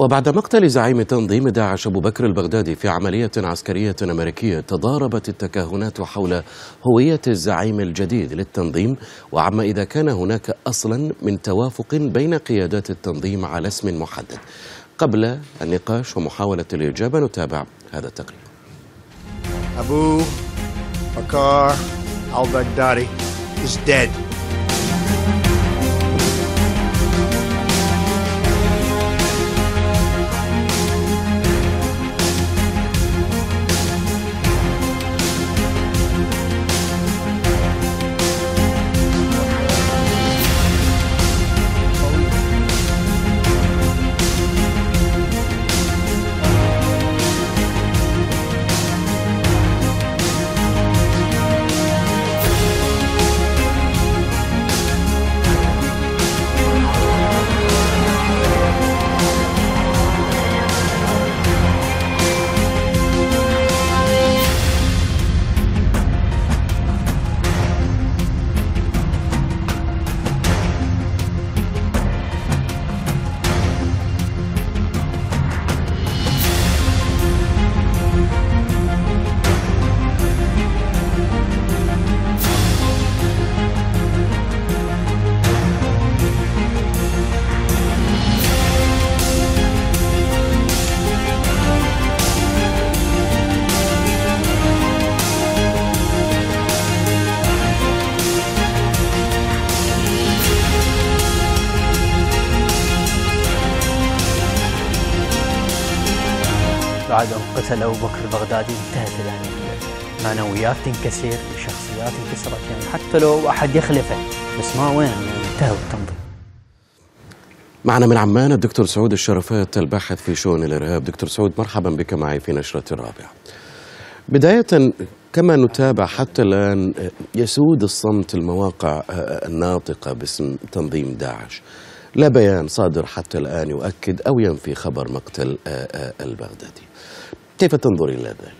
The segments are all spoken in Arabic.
وبعد مقتل زعيم تنظيم داعش أبو بكر البغدادي في عملية عسكرية أمريكية تضاربت التكهنات حول هوية الزعيم الجديد للتنظيم وعما إذا كان هناك أصلا من توافق بين قيادات التنظيم على اسم محدد قبل النقاش ومحاولة الإجابة نتابع هذا التقرير Bakr al Baghdadi is dead. بعد أن قتل أبو بكر البغدادي انتهت يعني المعنويات تنكسر الشخصيات انكسرت يعني حتى لو أحد يخلفه بس ما وين يعني انتهى التنظيم معنا من عمان الدكتور سعود الشرفات الباحث في شؤون الإرهاب. دكتور سعود مرحبا بك معي في نشرة الرابعة. بداية كما نتابع حتى الآن يسود الصمت المواقع الناطقة باسم تنظيم داعش. لا بيان صادر حتى الآن يؤكد أو ينفي خبر مقتل البغدادي كيف تنظر إلى ذلك؟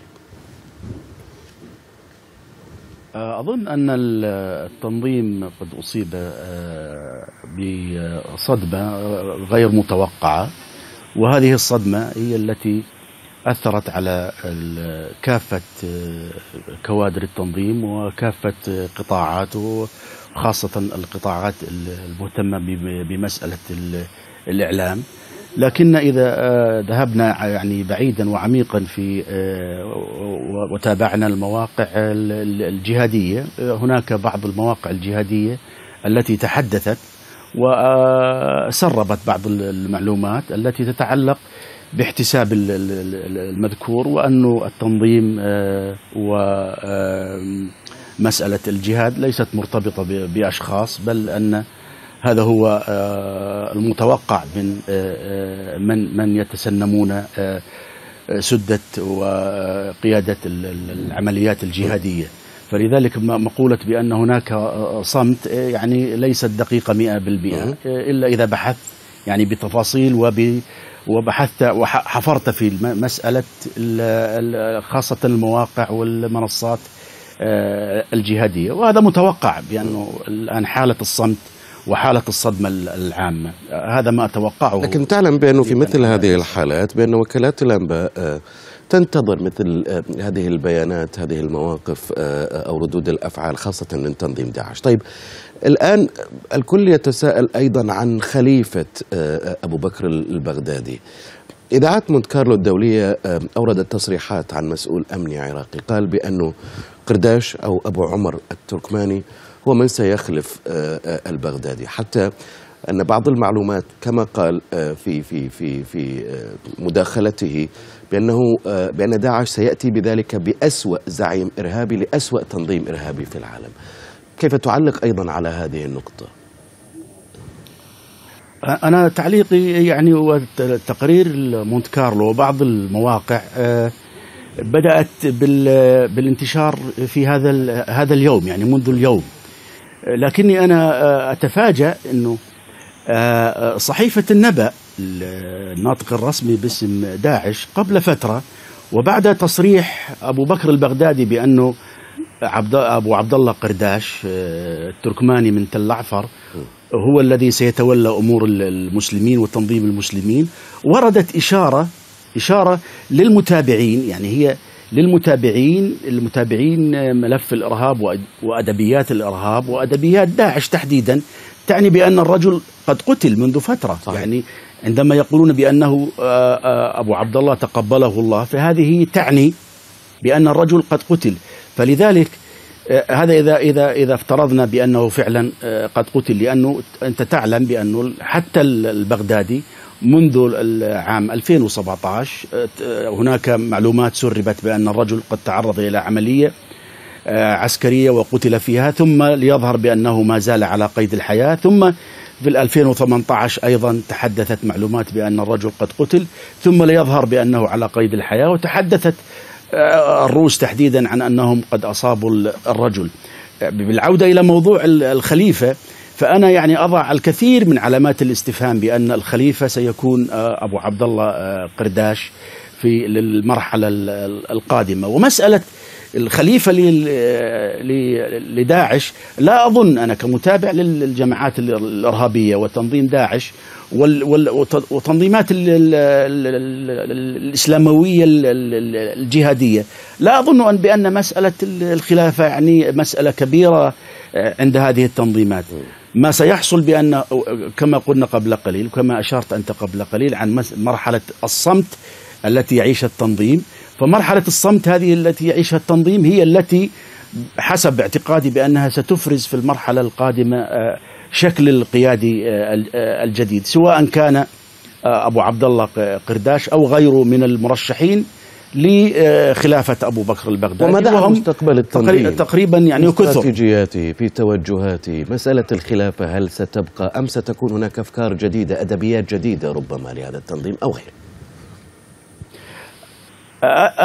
أظن أن التنظيم قد أصيب بصدمة غير متوقعة وهذه الصدمة هي التي أثرت على كافة كوادر التنظيم وكافة قطاعاته خاصة القطاعات المهتمة بمسألة الإعلام. لكن إذا ذهبنا يعني بعيدا وعميقا في وتابعنا المواقع الجهادية هناك بعض المواقع الجهادية التي تحدثت وسربت بعض المعلومات التي تتعلق باحتساب المذكور وأنه التنظيم ومسألة الجهاد ليست مرتبطة بأشخاص بل أن هذا هو المتوقع من من من يتسنمون سدة وقيادة العمليات الجهادية. فلذلك مقولة بأن هناك صمت يعني ليست دقيقة مئة بالمئة. إلا إذا بحث يعني بتفاصيل وب وبحثت وحفرت في مسألة خاصة المواقع والمنصات الجهادية. وهذا متوقع بأنه الآن حالة الصمت وحالة الصدمة العامة. هذا ما أتوقعه. لكن تعلم بأنه في مثل هذه الحالات بأن وكالات الأنباء تنتظر مثل هذه البيانات هذه المواقف أو ردود الأفعال خاصة من تنظيم داعش. طيب الآن الكل يتساءل أيضا عن خليفة أبو بكر البغدادي. إذاعة مونت كارلو الدولية أوردت تصريحات عن مسؤول أمني عراقي. قال بأنه قرداش أو أبو عمر التركماني هو من سيخلف البغدادي. حتى أن بعض المعلومات كما قال في في في في مداخلته بأنه بأن داعش سيأتي بذلك بأسوأ زعيم إرهابي لأسوأ تنظيم إرهابي في العالم. كيف تعلق أيضا على هذه النقطة؟ أنا تعليقي يعني هو تقرير مونت كارلو وبعض المواقع بدأت بالانتشار في هذا هذا اليوم يعني منذ اليوم. لكني أنا أتفاجأ أنه صحيفة النبأ الناطق الرسمي باسم داعش قبل فترة وبعد تصريح أبو بكر البغدادي بأنه عبد أبو عبد الله قرداش آه، التركماني من تل أعفر هو الذي سيتولى أمور ال- المسلمين وتنظيم المسلمين وردت اشاره إشارة للمتابعين يعني هي للمتابعين المتابعين آه، ملف الإرهاب وأدبيات الإرهاب وأدبيات داعش تحديدا تعني بأن الرجل قد قتل منذ فترة صحيح. يعني عندما يقولون بأنه آه، أبو عبد الله تقبله الله فهذه تعني بأن الرجل قد قتل. فلذلك آه، هذا إذا إذا إذا افترضنا بأنه فعلا آه، قد قتل لأنه أنت تعلم بأنه حتى ال- البغدادي منذ العام 2017 آه، هناك معلومات سربت بأن الرجل قد تعرض إلى عملية عسكرية وقتل فيها ثم ليظهر بأنه ما زال على قيد الحياة. ثم في ال 2018 أيضا تحدثت معلومات بأن الرجل قد قتل ثم ليظهر بأنه على قيد الحياة وتحدثت الروس تحديدا عن أنهم قد أصابوا ال- الرجل. آه، بالعودة إلى موضوع ال- الخليفة فأنا يعني أضع الكثير من علامات الاستفهام بأن الخليفة سيكون آه، أبو عبد الله آه، قرداش في المرحلة ال- ال- القادمة. ومسألة الخليفة لداعش لا أظن أنا كمتابع للجماعات ال- الإرهابية وتنظيم داعش وتنظيمات ال- ال- ال- ال- الإسلاموية ال- ال- الجهادية. لا أظن أن بأن مسألة ال- الخلافة يعني مسألة كبيرة آه، عند هذه التنظيمات. ما سيحصل بأن كما قلنا قبل قليل كما أشرت أنت قبل قليل عن مرحلة الصمت التي يعيشها التنظيم. فمرحلة الصمت هذه التي يعيشها التنظيم هي التي حسب اعتقادي بأنها ستفرز في المرحلة القادمة آه، شكل القيادي آه، آه، الجديد. سواء كان أبو عبد الله قرداش أو غيره من المرشحين لخلافة أبو بكر البغدادي. ومدى وهم مستقبل التنظيم؟ تقري- تقريبا يعني في كثر. استراتيجياته في توجهاته مسألة الخلافة هل ستبقى أم ستكون هناك أفكار جديدة أدبيات جديدة ربما لهذا التنظيم أو غيره؟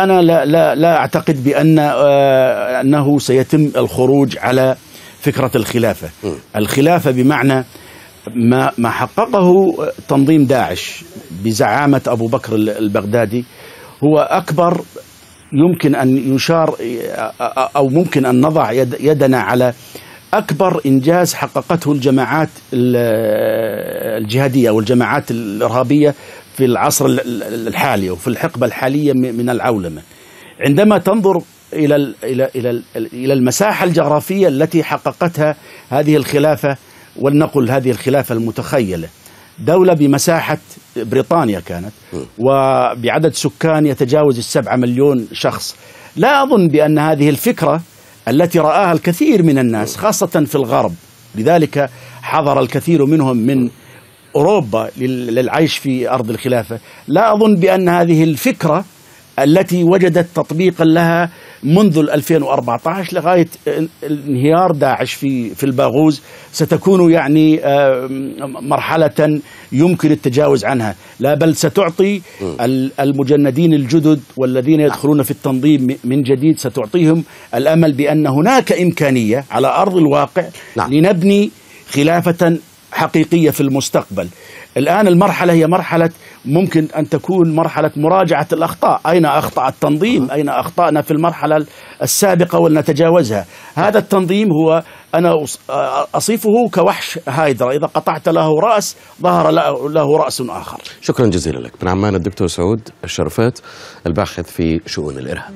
أنا لا لا لا أعتقد بأن آه، أنه سيتم الخروج على فكرة الخلافة. الخلافة بمعنى ما ما حققه تنظيم داعش بزعامة أبو بكر البغدادي. هو أكبر يمكن أن يشار أو ممكن أن نضع يد يدنا على أكبر إنجاز حققته الجماعات ال- الجهادية أو الجماعات الإرهابية في العصر ال- ال- الحالي وفي الحقبة الحالية من العولمة. عندما تنظر إلى إلى إلى إلى المساحة الجغرافية التي حققتها هذه الخلافة ولنقل هذه الخلافة المتخيلة. دولة بمساحة بريطانيا كانت وبعدد سكان يتجاوز السبعة مليون شخص. لا أظن بأن هذه الفكرة التي رآها الكثير من الناس خاصة في الغرب. لذلك حضر الكثير منهم من أوروبا لل- للعيش في أرض الخلافة. لا أظن بأن هذه الفكرة التي وجدت تطبيقا لها منذ ال 2014 لغاية انهيار داعش في في الباغوز ستكون يعني آه، مرحلة يمكن التجاوز عنها، لا بل ستعطي ال- المجندين الجدد والذين يدخلون في التنظيم من جديد ستعطيهم الأمل بأن هناك إمكانية على أرض الواقع نعم. لنبني خلافة حقيقية في المستقبل. الآن المرحلة هي مرحلة ممكن أن تكون مرحلة مراجعة الأخطاء. أين أخطأ التنظيم؟ أين أخطأنا في المرحلة السابقة ولنتجاوزها؟ هذا التنظيم هو أنا أص- أصفه كوحش هايدرا إذا قطعت له رأس ظهر له له رأس آخر. شكرا جزيلا لك. من عمان الدكتور سعود الشرفات الباحث في شؤون الإرهاب.